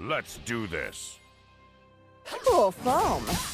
Let's do this. Cool foam.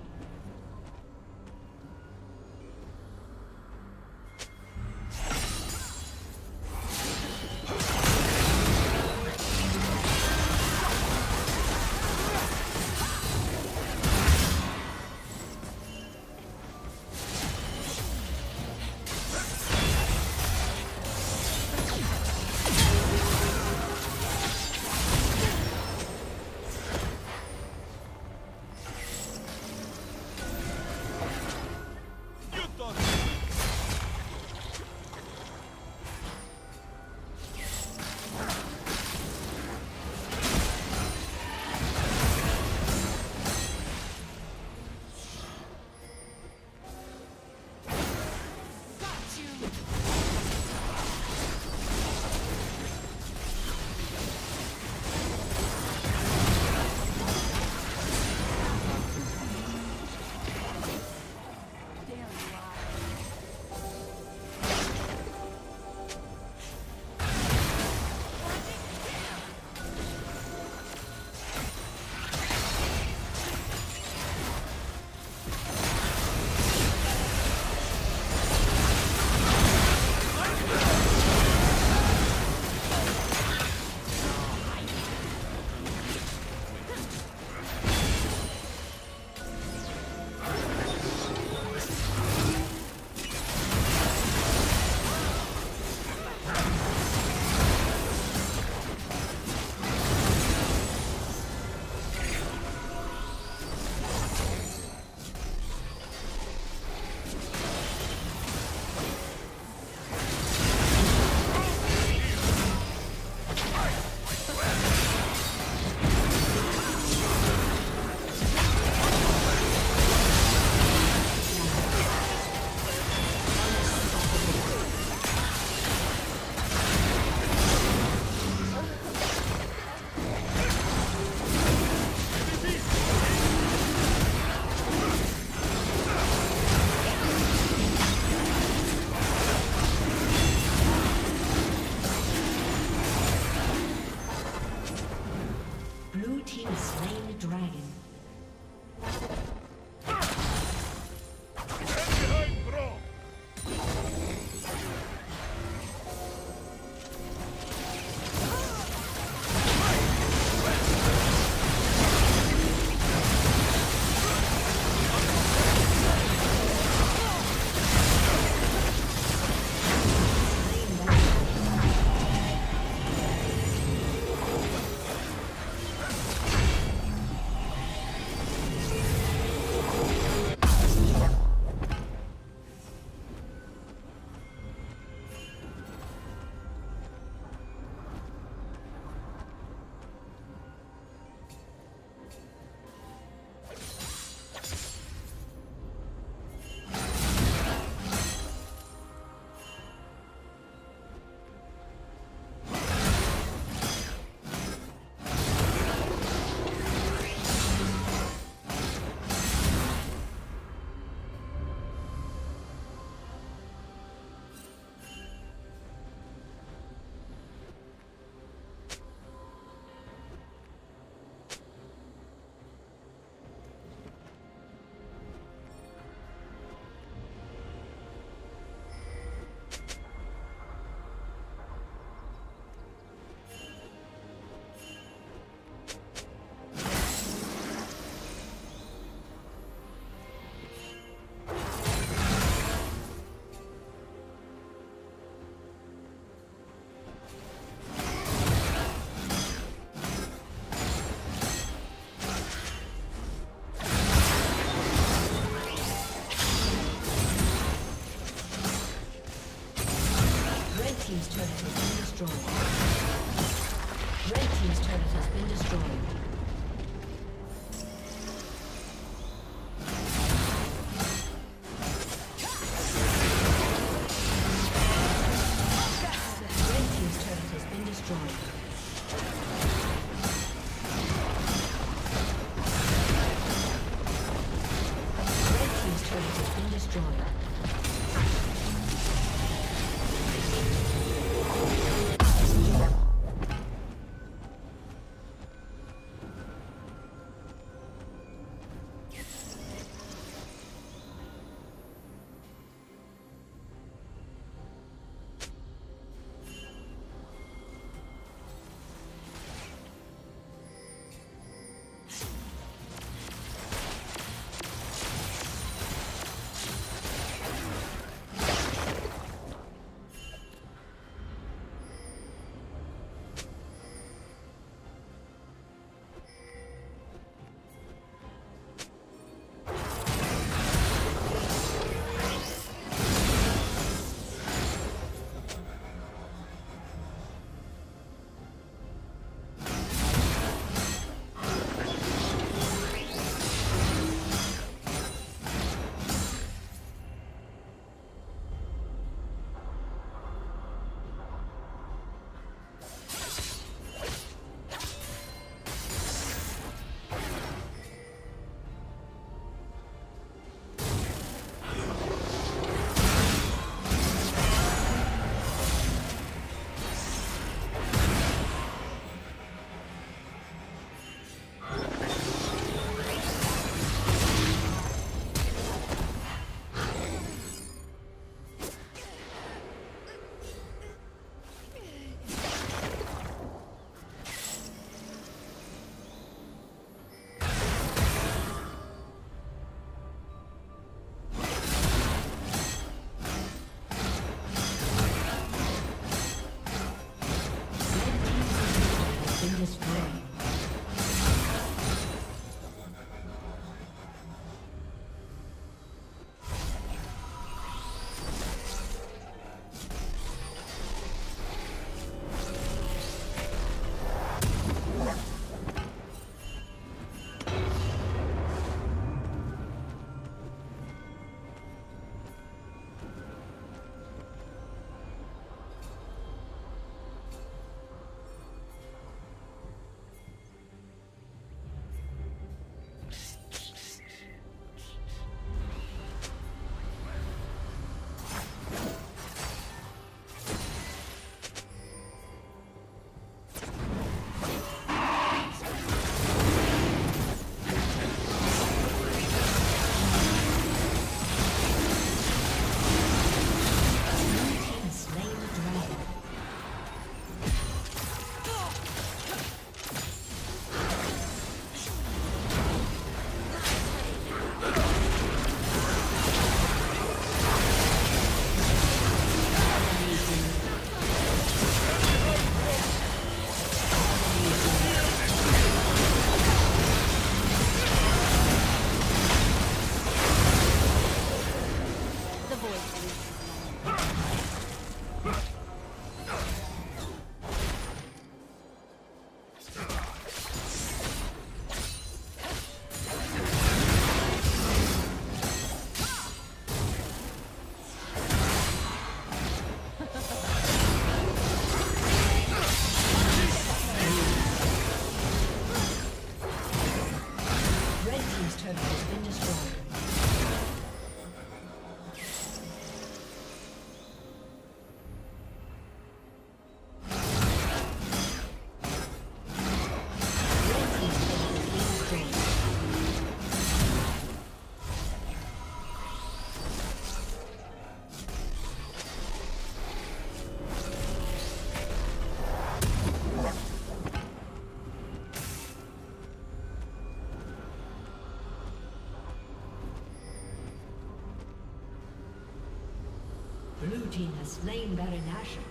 Team has slain Baron Nashor.